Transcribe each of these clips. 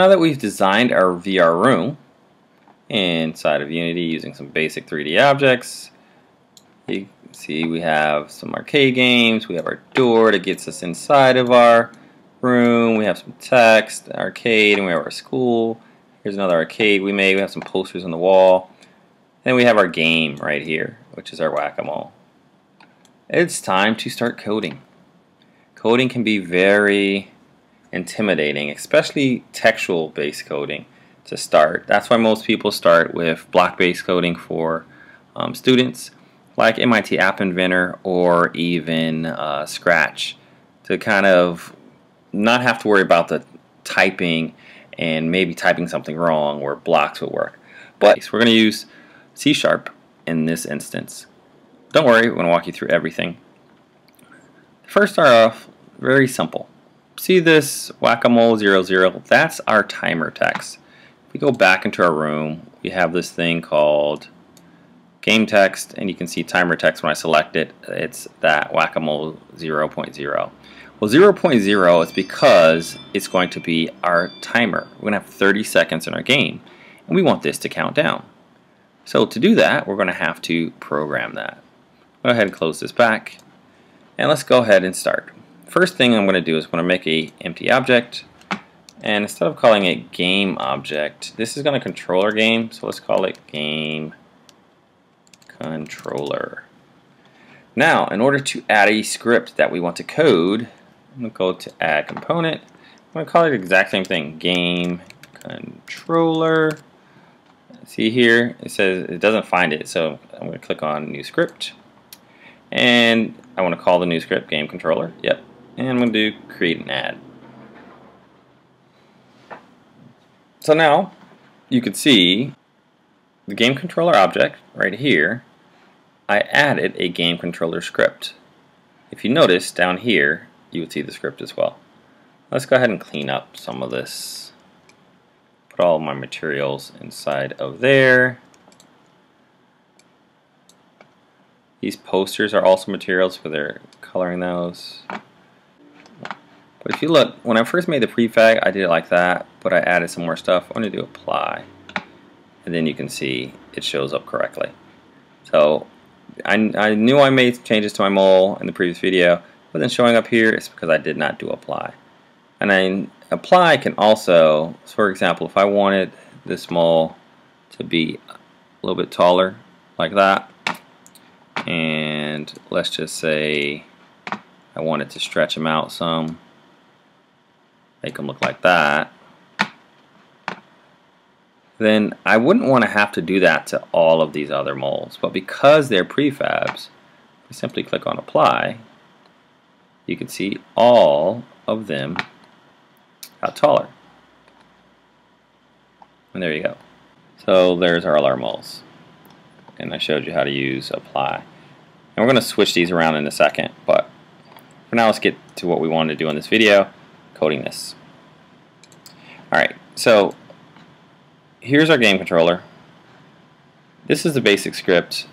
now that we've designed our VR room inside of Unity using some basic 3D objects, you see we have some arcade games, we have our door that gets us inside of our room, we have some text, arcade, and we have our school. Here's another arcade we made, we have some posters on the wall. Then we have our game right here, which is our whack-a-mole. It's time to start coding. Coding can be very intimidating, especially textual base coding to start. That's why most people start with block-based coding for um, students like MIT App Inventor or even uh, Scratch to kind of not have to worry about the typing and maybe typing something wrong where blocks would work. But so we're going to use C Sharp in this instance. Don't worry, we're going to walk you through everything. First start off, very simple. See this whack-a-mole 00? That's our timer text. If we go back into our room, we have this thing called game text, and you can see timer text when I select it. It's that whack-a-mole 0.0. Well, 0.0 is because it's going to be our timer. We're going to have 30 seconds in our game, and we want this to count down. So to do that, we're going to have to program that. Go ahead and close this back, and let's go ahead and start. First thing I'm going to do is I'm going to make a empty object, and instead of calling it game object, this is going to control our game, so let's call it game controller. Now, in order to add a script that we want to code, I'm going to go to add component. I'm going to call it the exact same thing, game controller. See here, it says it doesn't find it, so I'm going to click on new script. And I want to call the new script game controller. Yep. And I'm going to do create an ad. So now you can see the game controller object right here I added a game controller script. If you notice down here, you would see the script as well. Let's go ahead and clean up some of this. Put all my materials inside of there. These posters are also materials for their coloring those. But if you look, when I first made the prefab, I did it like that, but I added some more stuff. I'm going to do apply. And then you can see it shows up correctly. So I, I knew I made changes to my mole in the previous video, but then showing up here is because I did not do apply. And then apply can also, for example, if I wanted this mole to be a little bit taller, like that, and let's just say I wanted to stretch them out some, make them look like that, then I wouldn't want to have to do that to all of these other moles. But because they're prefabs, we simply click on apply, you can see all of them got taller. And there you go. So there's our alarm moles. And I showed you how to use apply. And we're going to switch these around in a second, but for now let's get to what we wanted to do in this video, coding this. Alright, so here's our game controller. This is the basic script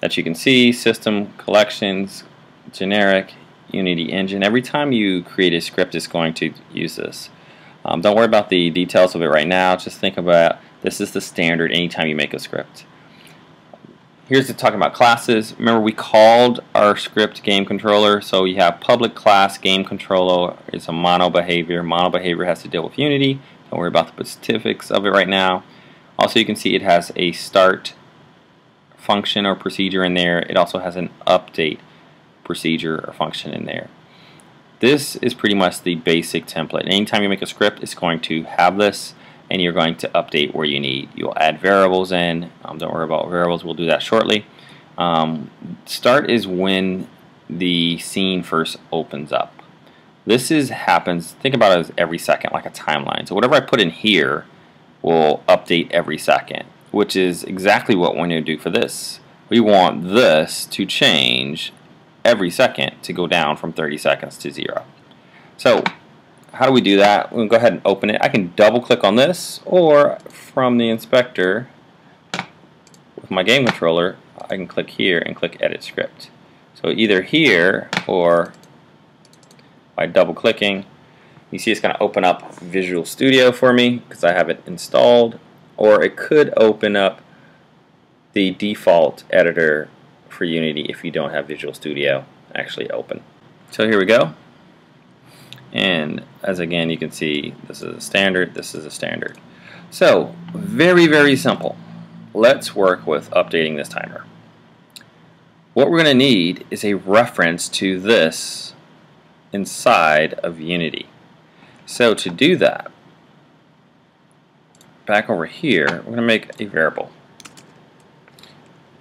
that you can see, system, collections, generic, Unity engine. Every time you create a script, it's going to use this. Um, don't worry about the details of it right now. Just think about this is the standard anytime you make a script. Here's the talking about classes. Remember we called our script game controller, so you have public class game controller. It's a mono behavior. Mono behavior has to deal with Unity. Don't worry about the specifics of it right now. Also, you can see it has a start function or procedure in there. It also has an update procedure or function in there. This is pretty much the basic template. Anytime you make a script, it's going to have this and you're going to update where you need. You'll add variables in. Um, don't worry about variables. We'll do that shortly. Um, start is when the scene first opens up. This is happens, think about it as every second, like a timeline. So whatever I put in here will update every second, which is exactly what we're going to do for this. We want this to change every second to go down from 30 seconds to zero. So how do we do that? We'll go ahead and open it. I can double click on this or from the inspector with my game controller I can click here and click edit script. So either here or by double clicking You see it's going to open up Visual Studio for me because I have it installed or it could open up the default editor for Unity if you don't have Visual Studio actually open. So here we go. And as again you can see this is a standard, this is a standard. So very very simple. Let's work with updating this timer. What we're going to need is a reference to this inside of Unity. So to do that, back over here, we're going to make a variable.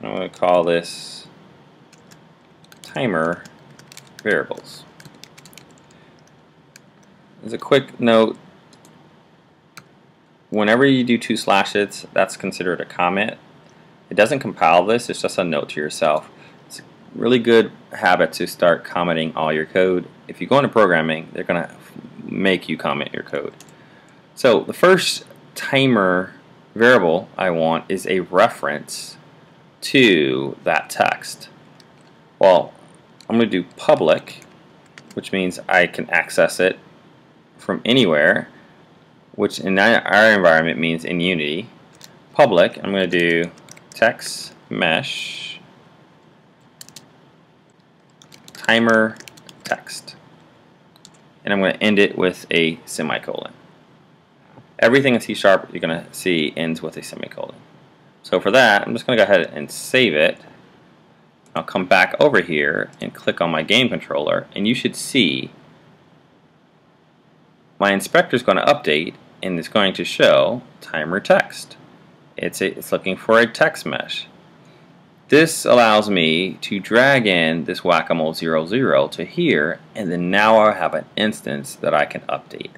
I'm going to call this timer variables. As a quick note, whenever you do two slashes, that's considered a comment. It doesn't compile this, it's just a note to yourself. It's a really good habit to start commenting all your code. If you go into programming, they're going to make you comment your code. So the first timer variable I want is a reference to that text. Well, I'm going to do public, which means I can access it from anywhere, which in our environment means in Unity. Public, I'm going to do text mesh timer text. And I'm going to end it with a semicolon. Everything in C Sharp you're going to see ends with a semicolon. So for that, I'm just going to go ahead and save it. I'll come back over here and click on my game controller, and you should see my inspector is going to update and it's going to show timer text. It's, a, it's looking for a text mesh. This allows me to drag in this whack-a-mole 00 to here, and then now I have an instance that I can update.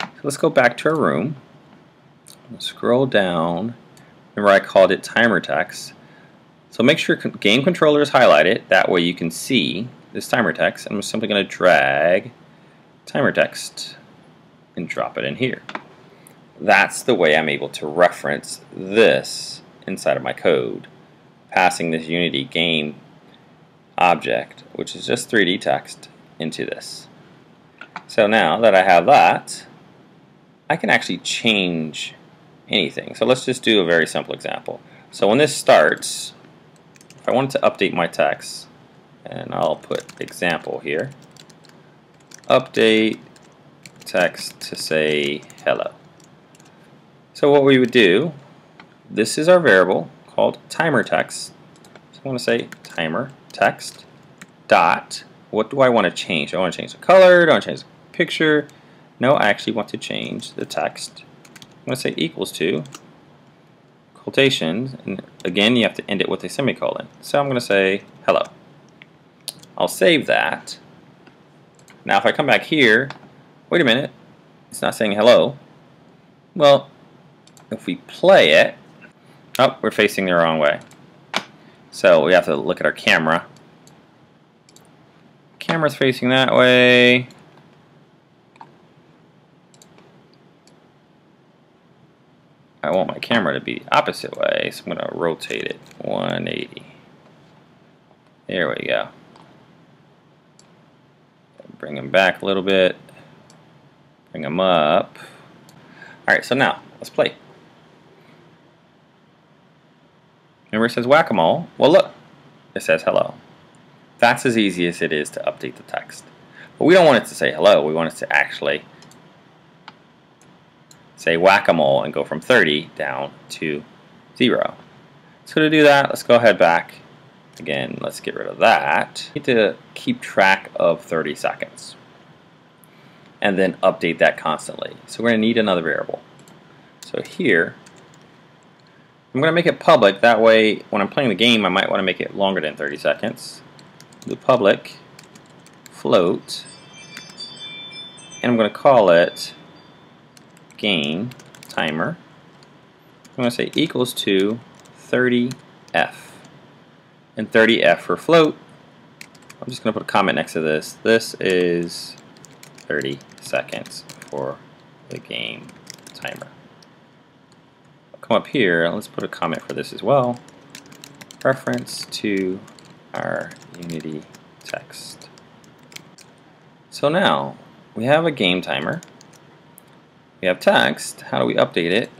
So let's go back to our room. Scroll down. Remember I called it timer text. So make sure game controller is highlighted. That way you can see this timer text. I'm simply going to drag timer text and drop it in here. That's the way I'm able to reference this inside of my code, passing this Unity game object, which is just 3D text, into this. So now that I have that, I can actually change anything. So let's just do a very simple example. So when this starts, if I wanted to update my text, and I'll put example here, update text to say hello. So what we would do, this is our variable called timer text. So I want to say timer text dot, what do I want to change? I want to change the color, I want to change the picture? No, I actually want to change the text. I'm going to say equals to quotations, and again you have to end it with a semicolon. So I'm going to say hello. I'll save that. Now if I come back here, wait a minute, it's not saying hello. Well, if we play it, oh, we're facing the wrong way. So we have to look at our camera. Camera's facing that way. I want my camera to be opposite way, so I'm going to rotate it 180. There we go. Bring them back a little bit. Bring them up. Alright, so now, let's play. Remember it says whack-a-mole? Well look, it says hello. That's as easy as it is to update the text. But we don't want it to say hello, we want it to actually say whack-a-mole and go from 30 down to 0. So to do that, let's go ahead back. Again, let's get rid of that. We need to keep track of 30 seconds and then update that constantly. So we're going to need another variable. So here, I'm going to make it public. That way, when I'm playing the game, I might want to make it longer than 30 seconds. The public float, and I'm going to call it game timer. I'm going to say equals to 30f. And 30f for float. I'm just going to put a comment next to this. This is 30 seconds for the game timer. I'll come up here, let's put a comment for this as well. Reference to our Unity text. So now, we have a game timer. We have text. How do we update it?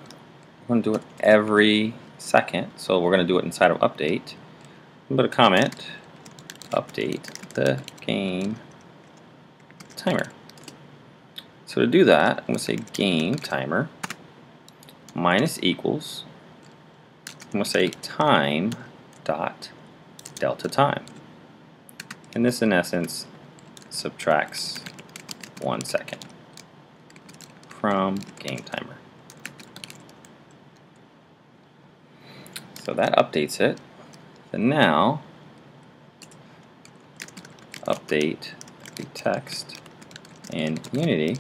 We're going to do it every second. So we're going to do it inside of update. Put a comment. Update the game timer. So to do that, I'm going to say game timer minus equals. I'm going to say time dot delta time. And this in essence subtracts one second from game timer. So that updates it. And now update the text in Unity.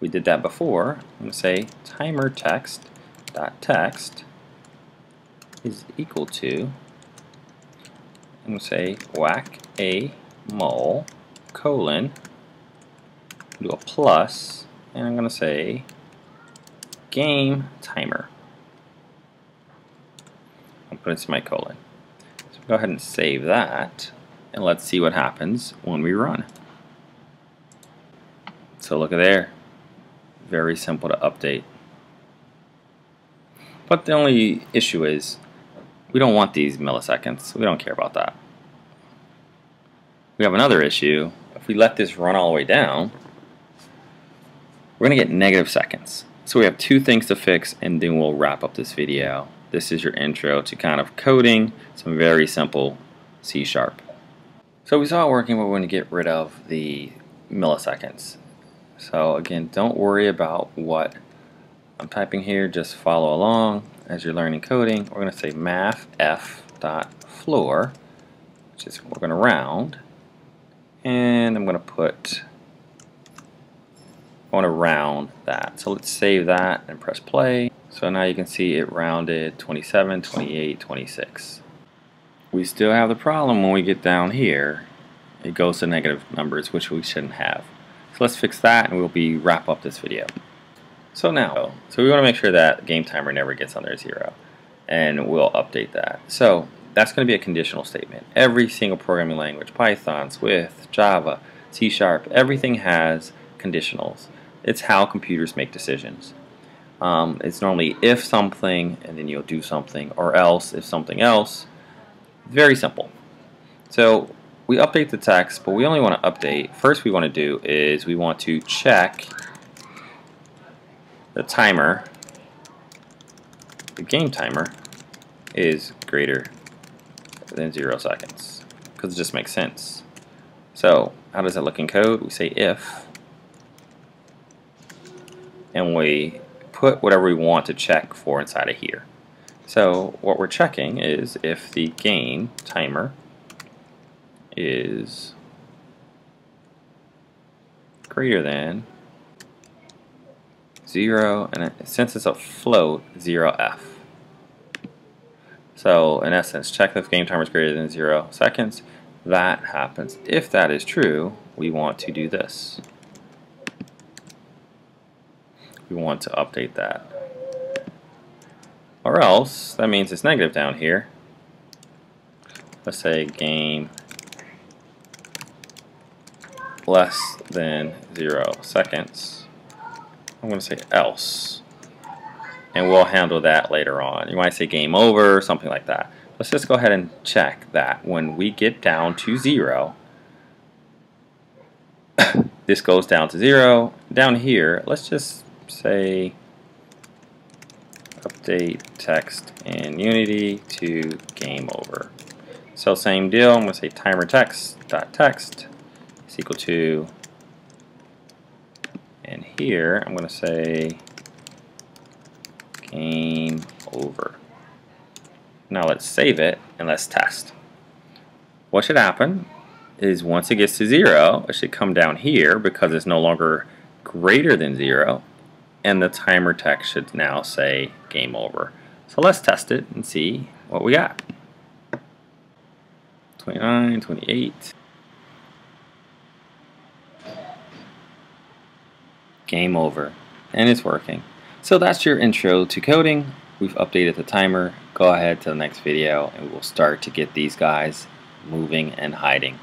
We did that before. I'm going to say timer text dot text is equal to I'm going to say whack a mole colon do a plus and I'm going to say game timer. I'll put it semicolon. So go ahead and save that and let's see what happens when we run. So look at there. Very simple to update. But the only issue is we don't want these milliseconds. We don't care about that. We have another issue. If we let this run all the way down, we're going to get negative seconds. So we have two things to fix and then we'll wrap up this video. This is your intro to kind of coding some very simple C Sharp. So we saw it working, but we're going to get rid of the milliseconds. So again, don't worry about what I'm typing here, just follow along as you're learning coding. We're going to say math f dot floor, which is we're going to round, and I'm going to put I want to round that. So let's save that and press play. So now you can see it rounded 27, 28, 26. We still have the problem when we get down here. It goes to negative numbers, which we shouldn't have. Let's fix that and we'll be wrap up this video. So now, so we want to make sure that game timer never gets under zero. And we'll update that. So that's going to be a conditional statement. Every single programming language, Python, Swift, Java, C Sharp, everything has conditionals. It's how computers make decisions. Um, it's normally if something, and then you'll do something, or else if something else. Very simple. So we update the text, but we only want to update. First we want to do is we want to check the timer, the game timer, is greater than zero seconds. Because it just makes sense. So how does that look in code? We say if and we put whatever we want to check for inside of here. So what we're checking is if the game timer is greater than 0, and since it's a float, 0f. So in essence, check if game timer is greater than 0 seconds. That happens. If that is true, we want to do this we want to update that. Or else, that means it's negative down here. Let's say game less than zero seconds. I'm going to say else. And we'll handle that later on. You might say game over, something like that. Let's just go ahead and check that when we get down to zero, this goes down to zero. Down here, let's just say update text in Unity to game over. So same deal, I'm going to say timer text dot text is equal to, and here I'm going to say game over. Now let's save it and let's test. What should happen is once it gets to zero, it should come down here because it's no longer greater than zero and the timer text should now say game over. So let's test it and see what we got. 29, 28. Game over. And it's working. So that's your intro to coding. We've updated the timer. Go ahead to the next video and we'll start to get these guys moving and hiding.